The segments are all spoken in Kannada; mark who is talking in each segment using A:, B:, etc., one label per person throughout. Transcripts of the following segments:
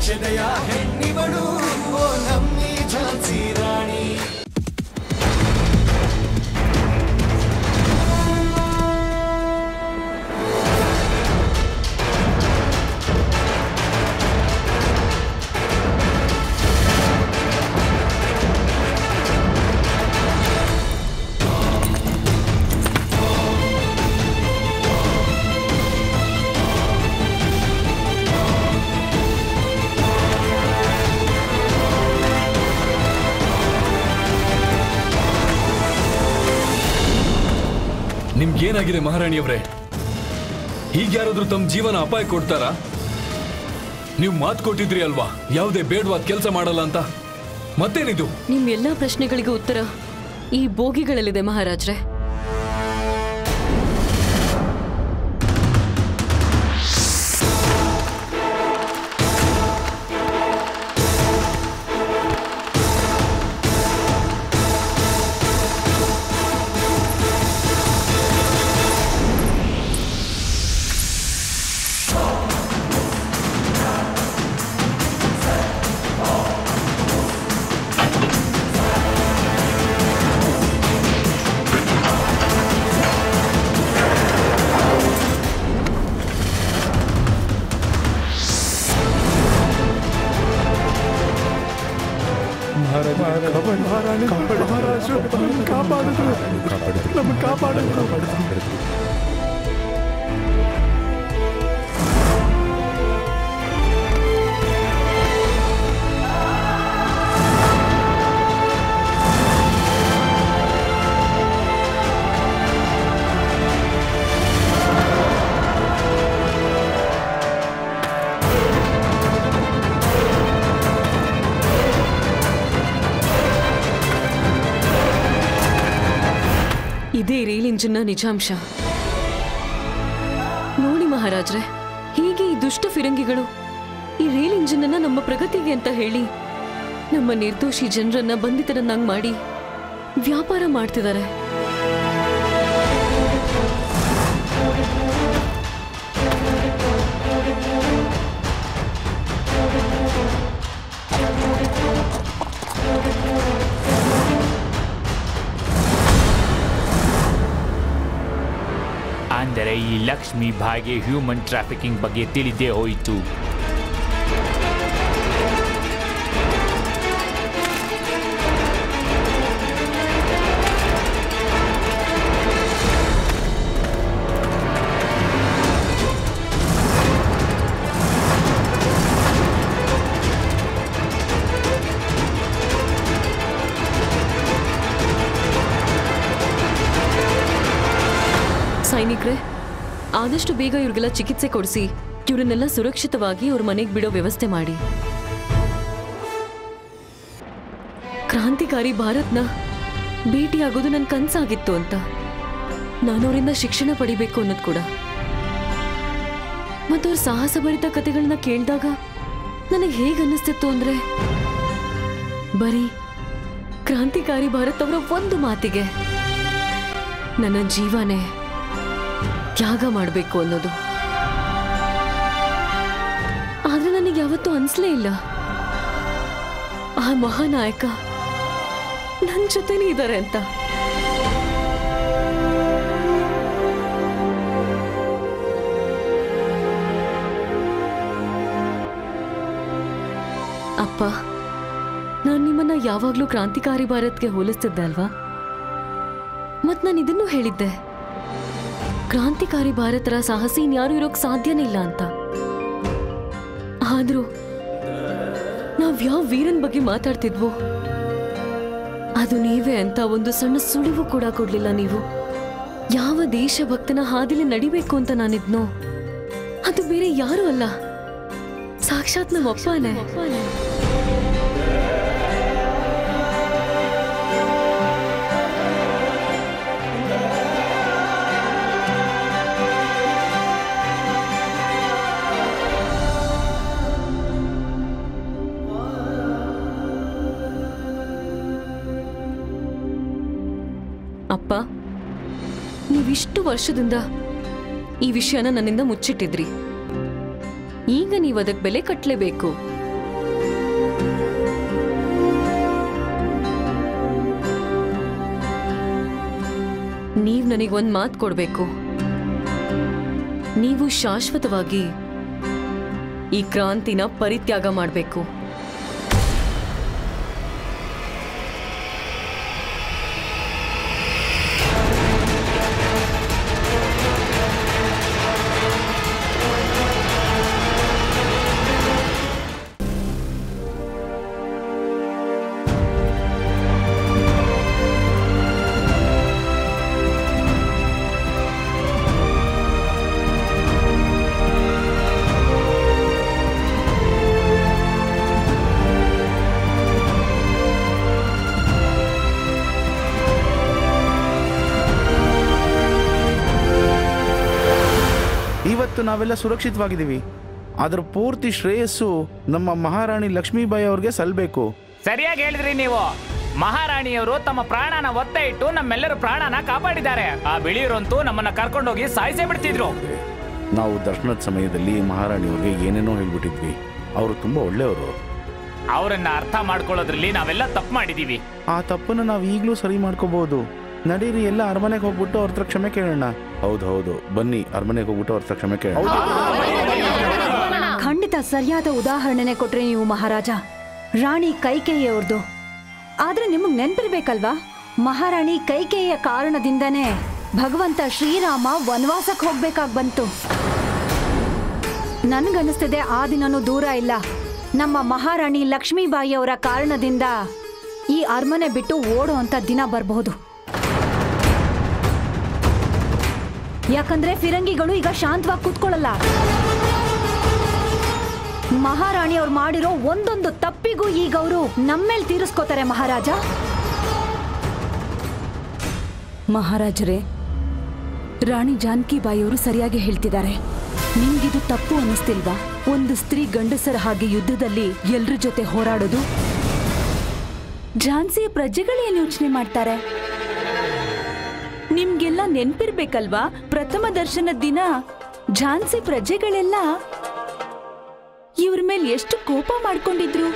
A: Şedaya henni
B: ನಿಮ್ಗೇನಾಗಿದೆ ಮಹಾರಾಣಿಯವರೇ? ಹೀಗ್ಯಾರಾದ್ರೂ ತಮ್ಮ ಜೀವನ ಅಪಾಯ ಕೊಡ್ತಾರಾ? ನೀವು ಮಾತು ಕೊಟ್ಟಿದ್ರಿ ಅಲ್ವಾ? ಯಾವುದೇ ಬೇಡವಾದ ಕೆಲಸ ಮಾಡಲ್ಲ ಅಂತ? ಮತ್ತೇನಿದು?
C: ನಿಮ್ ಎಲ್ಲಾ ಪ್ರಶ್ನೆಗಳಿಗೂ ಉತ್ತರ ಈ ಬೋಗಿಗಳಲ್ಲಿದೆ ಮಹಾರಾಜ್ರೆ. ಇದೇ ರೈಲ್ ಇಂಜಿನ್ನ ನಿಜಾಂಶ. ನೋಡಿ ಮಹಾರಾಜ್ರೆ, ಹೀಗೆ ಈ ದುಷ್ಟ ಫಿರಂಗಿಗಳು, ಈ ರೇಲ್ ಇಂಜಿನ್ ಅನ್ನ ನಮ್ಮ ಪ್ರಗತಿಗೆ ಅಂತ ಹೇಳಿ, ನಮ್ಮ ನಿರ್ದೋಷಿ ಜನರನ್ನ ಬಂಧಿತರನ್ನಾಗಿ ಮಾಡಿ ವ್ಯಾಪಾರ ಮಾಡ್ತಿದ್ದಾರೆ.
D: ಅಂದರೆ ಈ ಲಕ್ಷ್ಮಿ ಭಾಗೆ ಹ್ಯೂಮನ್ ಟ್ರಾಫಿಕಿಂಗ್ ಬಗ್ಗೆ ತಿಳಿದೇ ಹೋಯಿತು.
C: ಆದಷ್ಟು ಬೇಗ ಇವ್ರಿಗೆಲ್ಲ ಚಿಕಿತ್ಸೆ ಕೊಡಿಸಿ. ಇವರನ್ನೆಲ್ಲ ಸುರಕ್ಷಿತವಾಗಿ ಅವ್ರ ಮನೆಗೆ ಬಿಡೋ ವ್ಯವಸ್ಥೆ ಮಾಡಿ. ಕ್ರಾಂತಿಕಾರಿ ಭಾರತ್ನ ಭೇಟಿಯಾಗೋದು ನನ್ನ ಕನಸಾಗಿತ್ತು ಅಂತ. ನಾನು ಅವರಿಂದ ಶಿಕ್ಷಣ ಪಡಿಬೇಕು ಅನ್ನೋದು ಕೂಡ. ಮತ್ತವ್ರ ಸಾಹಸಭರಿತ ಕಥೆಗಳನ್ನ ಕೇಳಿದಾಗ ನನಗೆ ಹೇಗೆ ಅನ್ನಿಸ್ತಿತ್ತು ಅಂದ್ರೆ, ಬರೀ ಕ್ರಾಂತಿಕಾರಿ ಭಾರತ್ ಅವರ ಒಂದು ಮಾತಿಗೆ, ನನ್ನ ಜೀವನೇ. ತ್ಯಾಗ ಮಾಡಬೇಕು ಅನ್ನೋದು. ಆದ್ರೆ ನನಗೆ ಯಾವತ್ತೂ ಅನಿಸ್ಲೇ ಇಲ್ಲ. ಆ ಮಹಾನಾಯಕ ನನ್ನ ಜೊತೆನೇ ಇದ್ದಾರೆ ಅಂತ. ಅಪ್ಪ, ನಾನು ನಿಮ್ಮನ್ನ ಯಾವಾಗ್ಲೂ ಕ್ರಾಂತಿಕಾರಿ ಭಾರತ್ಗೆ ಹೋಲಿಸ್ತಿದ್ದೆ ಅಲ್ವಾ? ಮತ್ ನಾನು ಇದನ್ನು ಹೇಳಿದ್ದೆ. ಕ್ರಾಂತಿಕಾರಿ ಭಾರತರ ಸಾಹಸಿ ಇನ್ಯಾರು ಇರೋಕ್ ಸಾಧ್ಯನೇ ಇಲ್ಲ ಅಂತ. ಆದ್ರೂ ನಾವ್ ಯಾವ ವೀರನ್ ಬಗ್ಗೆ ಮಾತಾಡ್ತಿದ್ವೋ, ಅದು ನೀವೇ ಅಂತ ಒಂದು ಸಣ್ಣ ಸುಳಿವು ಕೂಡ ಕೊಡ್ಲಿಲ್ಲ ನೀವು. ಯಾವ ದೇಶಭಕ್ತನ ಹಾದಿಲಿ ನಡಿಬೇಕು ಅಂತ ನಾನಿದ್ನೋ, ಅದು ಬೇರೆ ಯಾರು ಅಲ್ಲ. ಸಾಕ್ಷಾತ್ ನಮ್ಮ ಅಪ್ಪನೇ. ನೀವಿಷ್ಟು ವರ್ಷದಿಂದ ಈ ವಿಷಯನ ನನ್ನಿಂದ ಮುಚ್ಚಿಟ್ಟಿದ್ರಿ. ಈಗ ನೀವು ಅದಕ್ಕೆ ಬೆಲೆ ಕಟ್ಟಲೇಬೇಕು ನೀವು ನನಗೆ ಒಂದು ಮಾತು ಕೊಡಬೇಕು. ನೀವು ಶಾಶ್ವತವಾಗಿ ಈ ಕ್ರಾಂತಿನ ಪರಿತ್ಯಾಗ ಮಾಡಬೇಕು.
E: ಇವತ್ತು ನಾವೆಲ್ಲ ಸುರಕ್ಷಿತವಾಗಿದ್ದೀವಿ. ಅದರ ಪೂರ್ತಿ ಶ್ರೇಯಸ್ಸು ನಮ್ಮ ಮಹಾರಾಣಿ ಲಕ್ಷ್ಮೀಬಾಯಿ ಅವ್ರಿಗೆ ಸಲ್ಲಬೇಕು
D: ಸರಿಯಾಗಿ ಹೇಳಿದ್ರಿ ನೀವು. ಮಹಾರಾಣಿಯವರು ತಮ್ಮ ಪ್ರಾಣನ ಒತ್ತೆ ಇಟ್ಟು ನಮ್ಮೆಲ್ಲರ ಪ್ರಾಣನ ಕಾಪಾಡಿದ್ದಾರೆ. ಆ ಬಿಳಿಯರಂತೂ ನಮ್ಮನ್ನ ಕರ್ಕೊಂಡೋಗಿ ಸಾಯಿಸೇ ಬಿಡ್ತಿದ್ರು.
E: ನಾವು ದರ್ಶನದ ಸಮಯದಲ್ಲಿ ಮಹಾರಾಣಿಯವ್ರಿಗೆ ಏನೇನೋ ಹೇಳ್ಬಿಟ್ಟಿದ್ವಿ. ಅವರು ತುಂಬಾ ಒಳ್ಳೆಯವರು.
D: ಅವರನ್ನ ಅರ್ಥ ಮಾಡ್ಕೊಳ್ಳೋದ್ರಲ್ಲಿ ನಾವೆಲ್ಲ ತಪ್ಪು ಮಾಡಿದೀವಿ
E: ಆ ತಪ್ಪನ್ನು ನಾವು ಈಗಲೂ ಸರಿ ಮಾಡ್ಕೋಬಹುದು. ನಡೀರಿ ಎಲ್ಲ ಅರಮನೆಗೆ ಹೋಗ್ಬಿಟ್ಟು ಅವ್ರ ಹತ್ರ ಕ್ಷಮೆ ಕೇಳೋಣ. ಹೌದು ಹೌದು. ಬನ್ನಿ ಅರಮನೆಗೆ ಹೋಗ್ಬಿಟ್ಟು ಅವ್ರ ಹತ್ರ ಕ್ಷಮೆ ಕೇಳೋಣ.
F: ಖಂಡಿತ ಸರಿಯಾದ ಉದಾಹರಣೆನೆ ಕೊಟ್ರಿ ನೀವು ಮಹಾರಾಜ. ರಾಣಿ ಕೈಕೇಯಿಯವ್ರದ್ದು ಆದ್ರೆ ನಿಮಗ್ ನೆನ್ಪಿರ್ಬೇಕಲ್ವಾ? ಮಹಾರಾಣಿ ಕೈಕೇಯಿಯ ಕಾರಣದಿಂದನೇ ಭಗವಂತ ಶ್ರೀರಾಮ ವನವಾಸಕ್ಕೆ ಹೋಗ್ಬೇಕಾಗ್ ಬಂತು. ನನ್ಗನ್ನಿಸ್ತಿದೆ ಆ ದಿನನೂ ದೂರ ಇಲ್ಲ. ನಮ್ಮ ಮಹಾರಾಣಿ ಲಕ್ಷ್ಮೀಬಾಯಿ ಅವರ ಕಾರಣದಿಂದ ಈ ಅರಮನೆ ಬಿಟ್ಟು ಓಡೋ ಅಂತ ದಿನ ಬರಬಹುದು. ಯಾಕಂದ್ರೆ ಫಿರಂಗಿಗಳು ಈಗ ಶಾಂತವಾಗಿ ಕೂತ್ಕೊಳ್ಳಲ್ಲ. ಮಹಾರಾಣಿ ಅವ್ರು ಮಾಡಿರೋ ಒಂದೊಂದು ತಪ್ಪಿಗೂ ಈಗ ಅವರು ನಮ್ಮೇಲ್ ತೀರಿಸ್ಕೋತಾರೆ ಮಹಾರಾಜ.
G: ಮಹಾರಾಜರೇ ರಾಣಿ ಜಾನಕಿ ಬಾಯಿಯವರು ಸರಿಯಾಗಿ ಹೇಳ್ತಿದ್ದಾರೆ. ನಿಮ್ಗಿದು ತಪ್ಪು ಅನ್ನಿಸ್ತಿಲ್ವಾ ಒಂದು ಸ್ತ್ರೀ ಗಂಡಸರ ಹಾಗೆ ಯುದ್ಧದಲ್ಲಿ ಎಲ್ರ ಜೊತೆ ಹೋರಾಡೋದು? ಝಾನ್ಸಿಯ ಪ್ರಜೆಗಳೇನು ಯೋಚನೆ ಮಾಡ್ತಾರೆ? ನಿಮ್ಗೆಲ್ಲ ನೆನ್ಪಿರ್ಬೇಕಲ್ವಾ? ಪ್ರಥಮ ದರ್ಶನದ ದಿನ, ಝಾನ್ಸಿ ಪ್ರಜೆಗಳೆಲ್ಲ ಇವ್ರ ಮೇಲೆ ಎಷ್ಟು ಕೋಪ ಮಾಡ್ಕೊಂಡಿದ್ರು?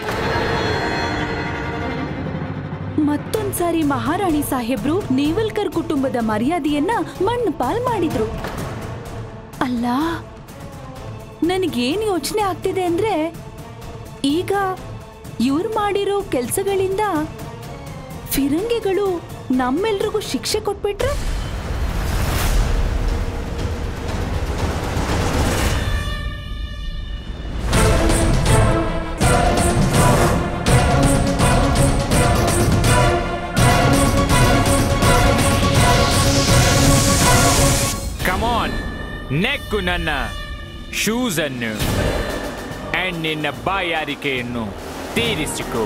G: ಮತ್ತೊಂದ್ಸಾರಿ ಮಹಾರಾಣಿ ಸಾಹೇಬ್ರು ನೇವಲ್ಕರ್ ಕುಟುಂಬದ ಮರ್ಯಾದೆಯನ್ನ ಮಣ್ಣು ಪಾಲ್ ಮಾಡಿದ್ರು. ಅಲ್ಲ, ನನಗೇನ್ ಯೋಚನೆ ಆಗ್ತಿದೆ ಅಂದ್ರೆ ಈಗ ಇವ್ರು ಮಾಡಿರೋ ಕೆಲಸಗಳಿಂದ ಫಿರಂಗಿಗಳು ನಮ್ಮೆಲ್ರಿಗೂ ಶಿಕ್ಷೆ ಕೊಟ್ಬಿಟ್ರೆ?
D: ಕಮಾನ್ ನೆಕ್ಕು ನನ್ನ ಶೂಸನ್ನು ಆ್ಯಂಡ್ ನಿನ್ನ ಬಾಯಾರಿಕೆಯನ್ನು ತೀರಿಸಿಕೋ.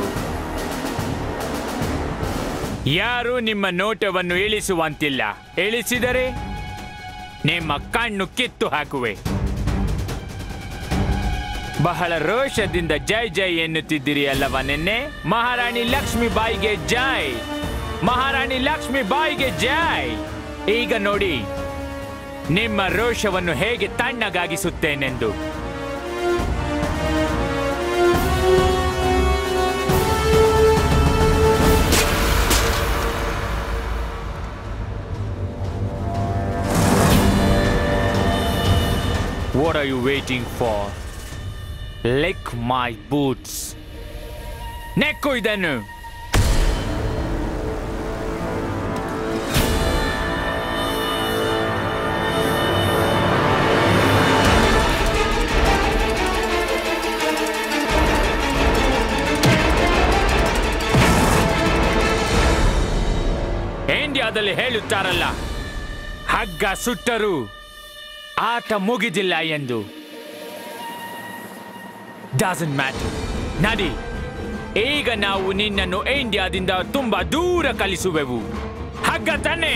D: ಯಾರು ನಿಮ್ಮ ನೋಟವನ್ನು ಇಳಿಸುವಂತಿಲ್ಲ. ಇಳಿಸಿದರೆ ನಿಮ್ಮ ಕಣ್ಣು ಕಿತ್ತು ಹಾಕುವೆ. ಬಹಳ ರೋಷದಿಂದ ಜೈ ಜೈ ಎನ್ನುತ್ತಿದ್ದೀರಿ ಅಲ್ಲವ ನಿನ್ನೆ? ಮಹಾರಾಣಿ ಲಕ್ಷ್ಮಿ ಬಾಯಿಗೆ ಜೈ. ಮಹಾರಾಣಿ ಲಕ್ಷ್ಮಿ ಬಾಯಿಗೆ ಜೈ. ಈಗ ನೋಡಿ, ನಿಮ್ಮ ರೋಷವನ್ನು ಹೇಗೆ ತಣ್ಣಗಾಗಿಸುತ್ತೇನೆಂದು. What are you waiting for? Lick my boots. Neko idenu! ಇಂಡಿಯಾದಲ್ಲಿ ಹೇಳುತ್ತಾರಲ್ಲ ಹಗ್ಗ ಸುಟ್ಟರೂ ಆಟ ಮುಗಿದಿಲ್ಲ ಎಂದು. ಡಸನ್ ಮ್ಯಾಟರ್ ನಡಿ. ಈಗ ನಾವು ನಿನ್ನನ್ನು ಇಂಡಿಯಾದಿಂದ ತುಂಬಾ ದೂರ ಕಲಿಸುವೆವು ಹಗ್ಗ ತಾನೆ.